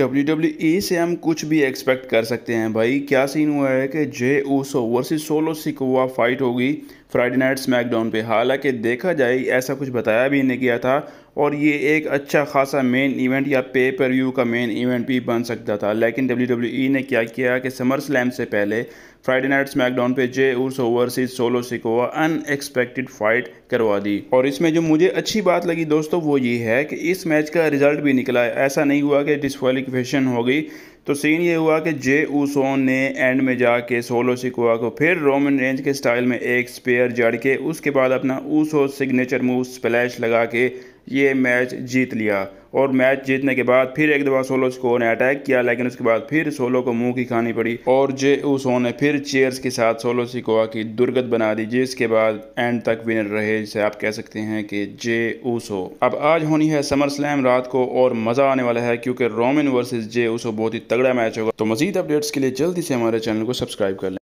W W E से हम कुछ भी एक्सपेक्ट कर सकते हैं भाई। क्या सीन हुआ है कि Jey Uso versus Solo Sikoa fight होगी। फ्राइडे नाइट स्मैकडाउन पे। हालाँकि देखा जाए, ऐसा कुछ बताया भी नहीं गया था और ये एक अच्छा खासा मेन इवेंट या पे पर व्यू का मेन इवेंट भी बन सकता था। लेकिन ई ने क्या किया कि समर स्लैम से पहले फ्राइडे नाइट स्मैकडाउन पे Jey Uso versus Solo Sikoa unexpected fight करवा दी। और इसमें जो मुझे अच्छी बात लगी दोस्तों, वो ये है कि इस मैच का रिज़ल्ट भी निकला। ऐसा नहीं हुआ कि डिस्कालिफिकेशन हो गई। तो सीन ये हुआ कि जे ऊसोन ने एंड में जाके सोलो सिकुआ को फिर रोमन रेंज के स्टाइल में एक स्पेयर जड़ के, उसके बाद अपना ऊसो सिग्नेचर मूव स्प्लैश लगा के ये मैच जीत लिया और मैच जीतने के बाद फिर एक दफ़ा सोलो स्को ने अटैक किया, लेकिन उसके बाद फिर सोलो को मुँह की खानी पड़ी और जे ऊसो ने फिर चेयर्स के साथ सोलो सिकोआ की दुर्गत बना दी, जिसके बाद एंड तक विनर रहे, जिसे आप कह सकते हैं कि जे ऊसो। अब आज होनी है समर स्लैम रात को और मज़ा आने वाला है, क्योंकि रोमिन वर्सेज जे ऊसो बहुत ही तगड़ा मैच होगा। तो मजीद अपडेट्स के लिए जल्दी से हमारे चैनल को सब्सक्राइब कर लें।